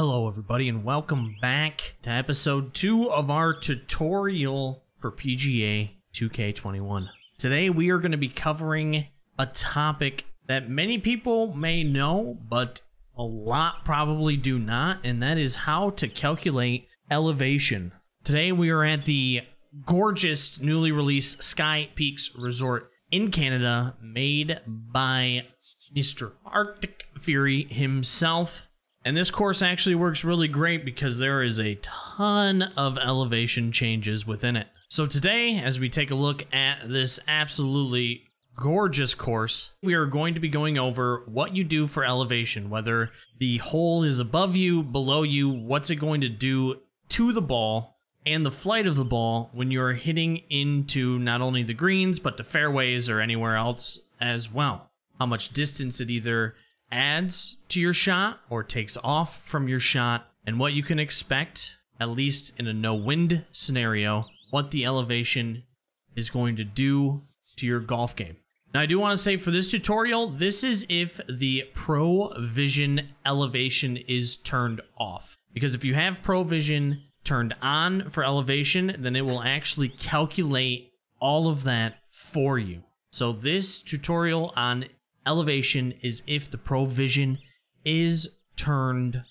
Hello everybody and welcome back to episode 2 of our tutorial for PGA 2K21. Today we are going to be covering a topic that many people may know but a lot probably do not and that is how to calculate elevation. Today we are at the gorgeous newly released Sky Peaks Resort in Canada made by Mr. Arctic Fury himself. And this course actually works really great because there is a ton of elevation changes within it. So today, as we take a look at this absolutely gorgeous course, we are going to be going over what you do for elevation, whether the hole is above you, below you, what's it going to do to the ball, and the flight of the ball when you're hitting into not only the greens, but the fairways or anywhere else as well. How much distance it either adds to your shot or takes off from your shot, and what you can expect, at least in a no wind scenario, what the elevation is going to do to your golf game. Now, I do want to say for this tutorial, this is if the Pro Vision elevation is turned off. Because if you have Pro Vision turned on for elevation, then it will actually calculate all of that for you. So this tutorial on elevation is if the Pro Vision is turned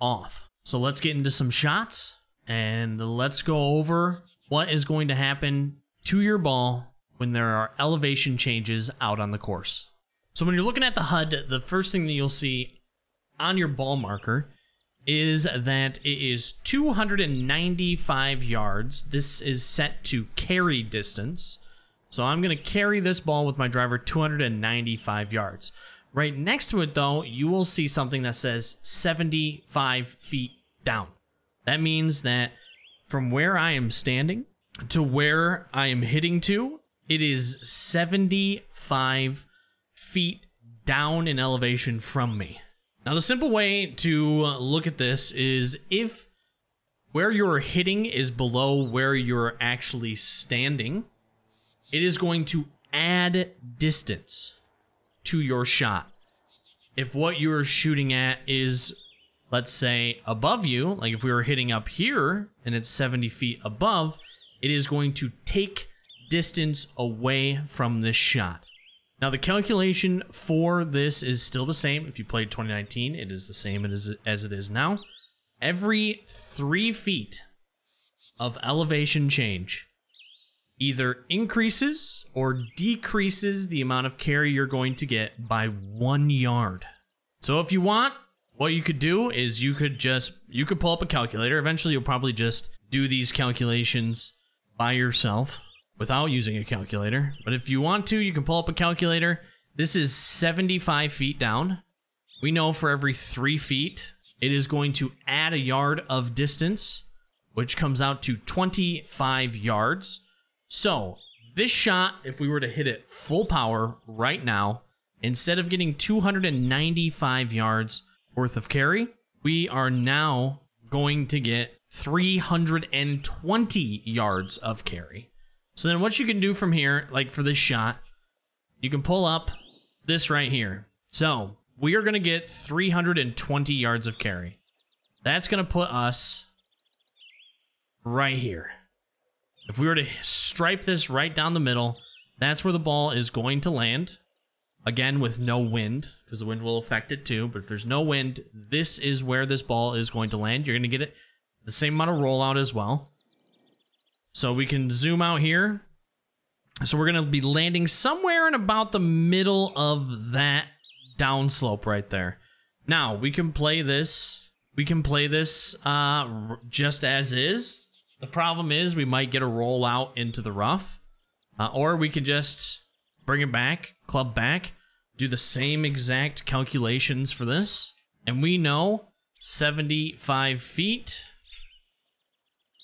off. So let's get into some shots and let's go over what is going to happen to your ball when there are elevation changes out on the course. So when you're looking at the HUD, the first thing that you'll see on your ball marker is that it is 295 yards. This is set to carry distance. So I'm going to carry this ball with my driver 295 yards. Right next to it, though, you will see something that says 75 feet down. That means that from where I am standing to where I am hitting to, it is 75 feet down in elevation from me. Now, the simple way to uh, look at this is if where you're hitting is below where you're actually standing, it is going to add distance to your shot. If what you're shooting at is, let's say, above you, like if we were hitting up here and it's 70 feet above, it is going to take distance away from this shot. Now, the calculation for this is still the same. If you played 2019, it is the same as, as it is now. Every three feet of elevation change either increases or decreases the amount of carry you're going to get by one yard. So if you want, what you could do is you could just, you could pull up a calculator. Eventually you'll probably just do these calculations by yourself without using a calculator. But if you want to, you can pull up a calculator. This is 75 feet down. We know for every three feet, it is going to add a yard of distance, which comes out to 25 yards. So, this shot, if we were to hit it full power right now, instead of getting 295 yards worth of carry, we are now going to get 320 yards of carry. So then what you can do from here, like for this shot, you can pull up this right here. So we are going to get 320 yards of carry. That's going to put us right here. If we were to stripe this right down the middle, that's where the ball is going to land. Again, with no wind, because the wind will affect it too. But if there's no wind, this is where this ball is going to land. You're going to get it the same amount of rollout as well. So we can zoom out here. So we're going to be landing somewhere in about the middle of that downslope right there. Now, we can play this. We can play this uh, just as is. The problem is we might get a roll out into the rough, uh, or we could just bring it back, club back, do the same exact calculations for this, and we know 75 feet.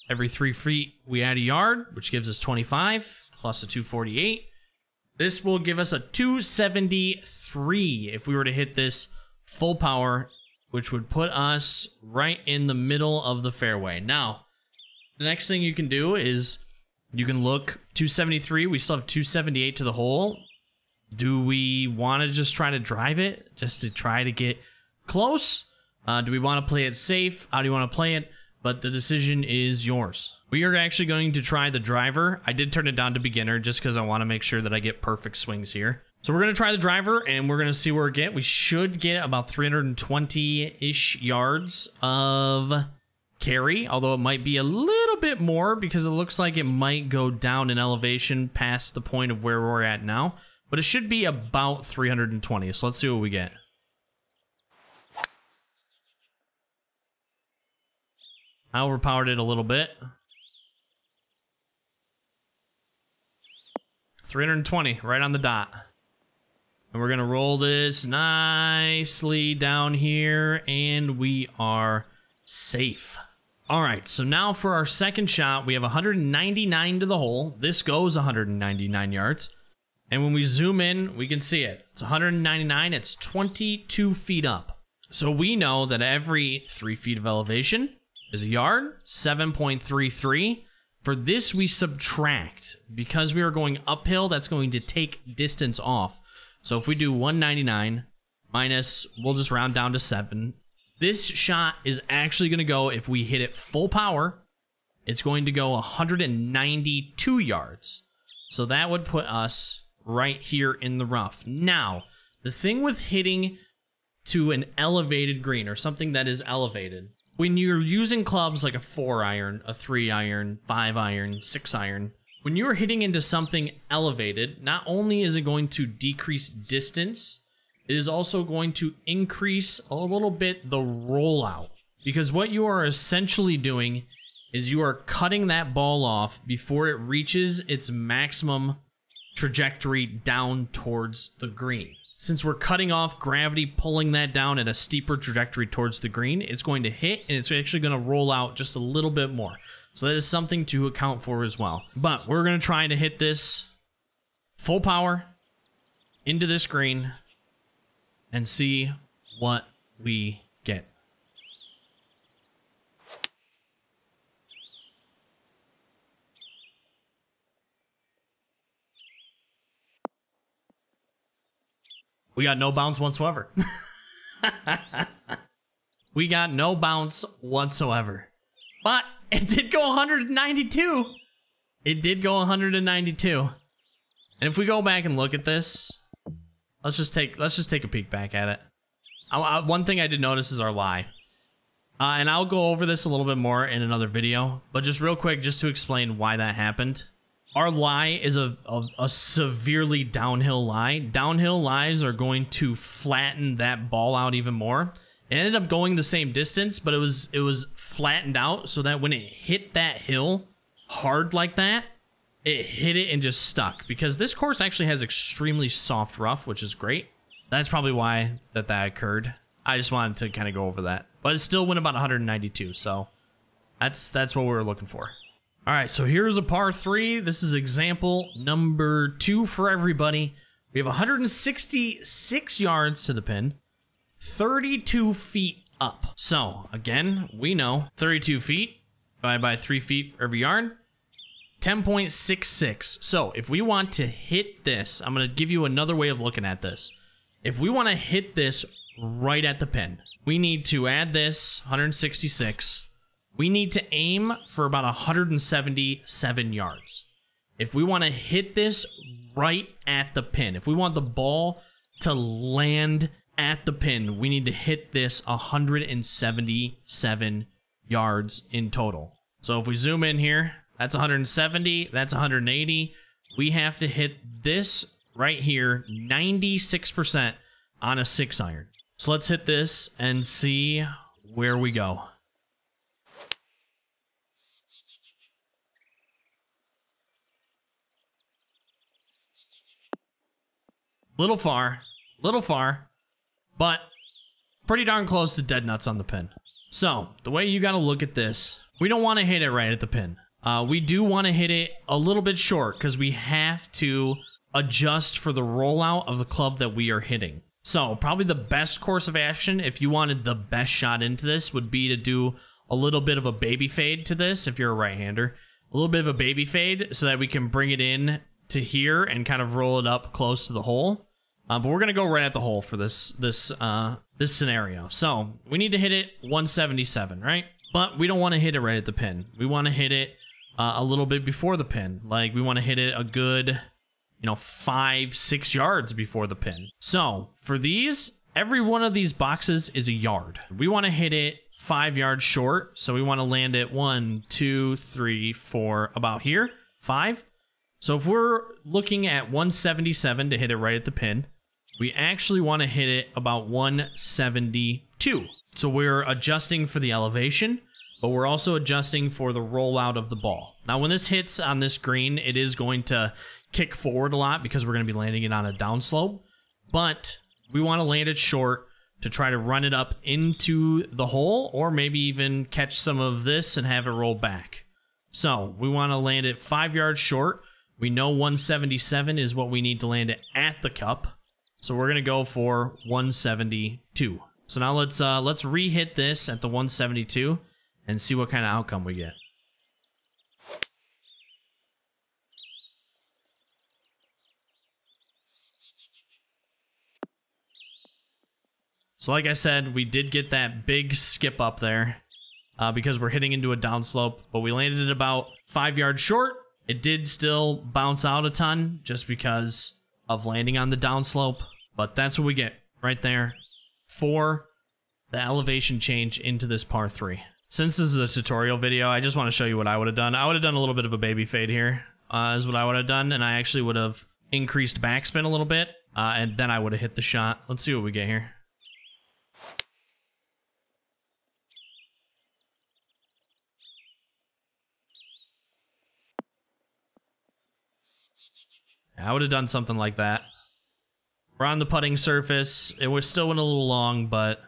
Every three feet, we add a yard, which gives us 25 plus a 248. This will give us a 273 if we were to hit this full power, which would put us right in the middle of the fairway. Now, the next thing you can do is you can look 273. We still have 278 to the hole. Do we want to just try to drive it just to try to get close? Uh, do we want to play it safe? How do you want to play it? But the decision is yours. We are actually going to try the driver. I did turn it down to beginner just because I want to make sure that I get perfect swings here. So we're going to try the driver and we're going to see where we get. We should get about 320-ish yards of carry, although it might be a little bit more because it looks like it might go down in elevation past the point of where we're at now. But it should be about 320. So let's see what we get. I overpowered it a little bit. 320, right on the dot. And we're to roll this nicely down here, and we are safe. All right, so now for our second shot, we have 199 to the hole. This goes 199 yards. And when we zoom in, we can see it. It's 199, it's 22 feet up. So we know that every three feet of elevation is a yard, 7.33. For this, we subtract. Because we are going uphill, that's going to take distance off. So if we do 199 minus, we'll just round down to 7. This shot is actually going to go, if we hit it full power, it's going to go 192 yards. So that would put us right here in the rough. Now, the thing with hitting to an elevated green or something that is elevated, when you're using clubs like a 4 iron, a 3 iron, 5 iron, 6 iron, when you're hitting into something elevated, not only is it going to decrease distance, it is also going to increase a little bit the rollout. Because what you are essentially doing is you are cutting that ball off before it reaches its maximum trajectory down towards the green. Since we're cutting off gravity, pulling that down at a steeper trajectory towards the green, it's going to hit and it's actually going to roll out just a little bit more. So that is something to account for as well. But we're going to try to hit this full power into this green and see what we get. We got no bounce whatsoever. we got no bounce whatsoever. But it did go 192. It did go 192. And if we go back and look at this, let's just take let's just take a peek back at it. I, I, one thing I did notice is our lie. Uh, and I'll go over this a little bit more in another video, but just real quick, just to explain why that happened. Our lie is a, a, a severely downhill lie. Downhill lies are going to flatten that ball out even more. It ended up going the same distance, but it was it was flattened out so that when it hit that hill hard like that, it hit it and just stuck. Because this course actually has extremely soft rough, which is great. That's probably why that that occurred. I just wanted to kind of go over that. But it still went about 192, so that's that's what we were looking for. All right, so here's a par three. This is example number two for everybody. We have 166 yards to the pin. 32 feet up. So, again, we know 32 feet divided by 3 feet every yard, 10.66. So, if we want to hit this, I'm going to give you another way of looking at this. If we want to hit this right at the pin, we need to add this 166. We need to aim for about 177 yards. If we want to hit this right at the pin, if we want the ball to land at the pin, we need to hit this 177 yards in total. So if we zoom in here, that's 170, that's 180. We have to hit this right here 96% on a six iron. So let's hit this and see where we go. Little far, little far, but pretty darn close to dead nuts on the pin. So, the way you got to look at this, we don't want to hit it right at the pin. Uh, we do want to hit it a little bit short because we have to adjust for the rollout of the club that we are hitting. So, probably the best course of action, if you wanted the best shot into this, would be to do a little bit of a baby fade to this if you're a right-hander. A little bit of a baby fade so that we can bring it in to here and kind of roll it up close to the hole Uh, but we're gonna go right at the hole for this this uh, this scenario. So we need to hit it 177, right? But we don't want to hit it right at the pin. We want to hit it uh, a little bit before the pin. Like we want to hit it a good, you know, five six yards before the pin. So for these, every one of these boxes is a yard. We want to hit it five yards short. So we want to land it one, two, three, four, about here, five. So if we're looking at 177 to hit it right at the pin, we actually want to hit it about 172. So we're adjusting for the elevation, but we're also adjusting for the rollout of the ball. Now, when this hits on this green, it is going to kick forward a lot because we're going to be landing it on a downslope, but we want to land it short to try to run it up into the hole or maybe even catch some of this and have it roll back. So we want to land it five yards short. We know 177 is what we need to land it at the cup. So we're gonna go for 172. So now let's uh, let's re-hit this at the 172 and see what kind of outcome we get. So like I said, we did get that big skip up there uh, because we're hitting into a downslope, but we landed it about five yards short. It did still bounce out a ton just because of landing on the downslope. But that's what we get right there for the elevation change into this par 3. Since this is a tutorial video, I just want to show you what I would have done. I would have done a little bit of a baby fade here, uh, is what I would have done, and I actually would have increased backspin a little bit, uh, and then I would have hit the shot. Let's see what we get here. I would have done something like that. We're on the putting surface. It was still went a little long, but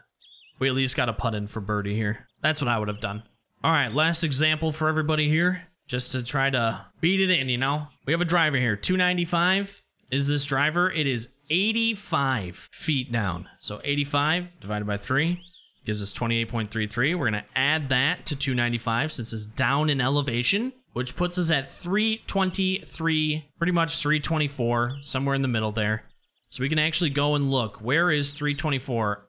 we at least got a putt in for birdie here. That's what I would have done. All right, last example for everybody here, just to try to beat it in, you know? We have a driver here, 295 is this driver. It is 85 feet down. So 85 divided by 3 gives us 28.33. We're going to add that to 295 since it's down in elevation, which puts us at 323, pretty much 324, somewhere in the middle there. So we can actually go and look. Where is 324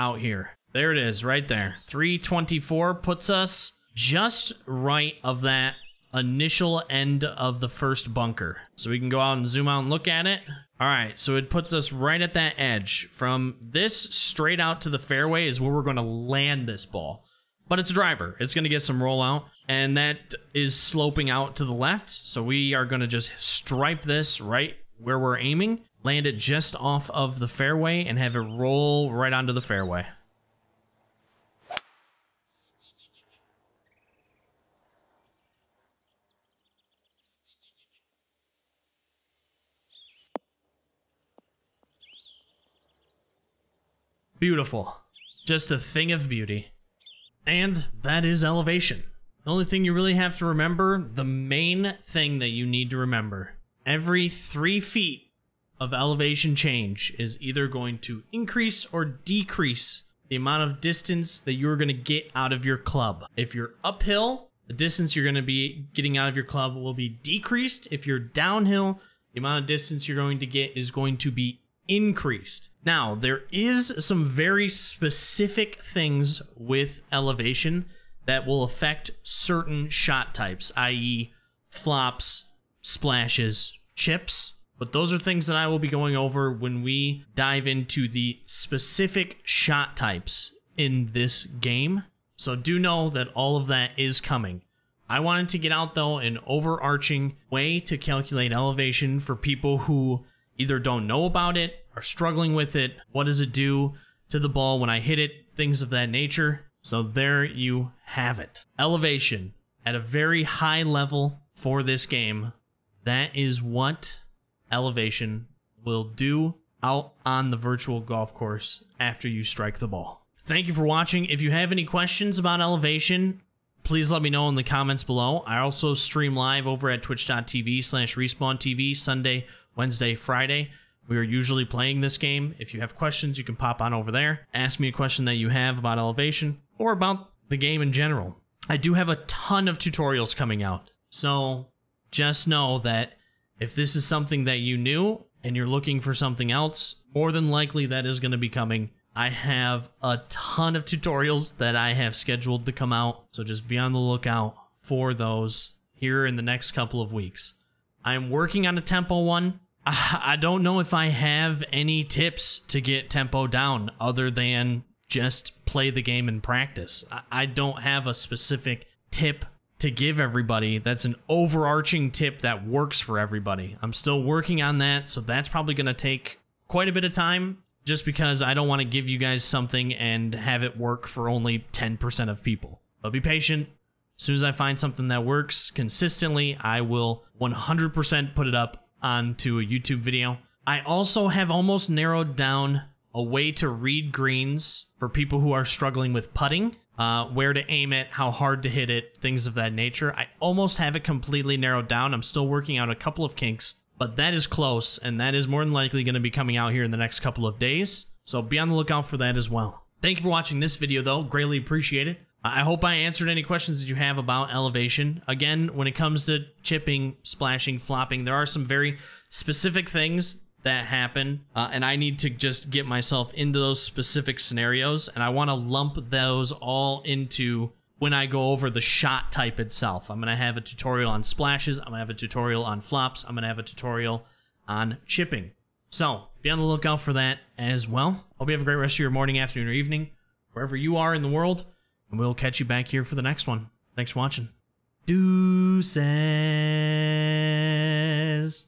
out here? There it is, right there. 324 puts us just right of that initial end of the first bunker. So we can go out and zoom out and look at it. All right, so it puts us right at that edge. From this straight out to the fairway is where we're going to land this ball. But it's a driver. It's going to get some rollout, and that is sloping out to the left. So we are going to just stripe this right where we're aiming land it just off of the fairway and have it roll right onto the fairway. Beautiful. Just a thing of beauty. And that is elevation. The only thing you really have to remember, the main thing that you need to remember, every three feet of elevation change is either going to increase or decrease the amount of distance that you're going to get out of your club. If you're uphill, the distance you're going to be getting out of your club will be decreased. If you're downhill, the amount of distance you're going to get is going to be increased. Now, there is some very specific things with elevation that will affect certain shot types, i.e., flops, splashes, chips. But those are things that I will be going over when we dive into the specific shot types in this game. So do know that all of that is coming. I wanted to get out though an overarching way to calculate elevation for people who either don't know about it, are struggling with it, what does it do to the ball when I hit it, things of that nature. So there you have it. Elevation at a very high level for this game. That is what elevation will do out on the virtual golf course after you strike the ball. Thank you for watching. If you have any questions about elevation, please let me know in the comments below. I also stream live over at twitch.tv slash respawn TV Sunday, Wednesday, Friday. We are usually playing this game. If you have questions, you can pop on over there. Ask me a question that you have about elevation or about the game in general. I do have a ton of tutorials coming out. So just know that if this is something that you knew and you're looking for something else, more than likely that is going to be coming. I have a ton of tutorials that I have scheduled to come out, so just be on the lookout for those here in the next couple of weeks. I'm working on a tempo one. I don't know if I have any tips to get tempo down other than just play the game and practice. I don't have a specific tip to give everybody that's an overarching tip that works for everybody. I'm still working on that, so that's probably going to take quite a bit of time just because I don't want to give you guys something and have it work for only 10% of people. But be patient. As soon as I find something that works consistently, I will 100% put it up onto a YouTube video. I also have almost narrowed down a way to read greens for people who are struggling with putting, uh, where to aim it, how hard to hit it, things of that nature. I almost have it completely narrowed down. I'm still working out a couple of kinks, but that is close, and that is more than likely going to be coming out here in the next couple of days. So be on the lookout for that as well. Thank you for watching this video, though. Greatly appreciate it. I hope I answered any questions that you have about elevation. Again, when it comes to chipping, splashing, flopping, there are some very specific things that happen, uh, and I need to just get myself into those specific scenarios, and I want to lump those all into when I go over the shot type itself. I'm going to have a tutorial on splashes, I'm going to have a tutorial on flops, I'm going to have a tutorial on chipping. So, be on the lookout for that as well. Hope you have a great rest of your morning, afternoon, or evening, wherever you are in the world. And we'll catch you back here for the next one. Thanks for watching. Deuces.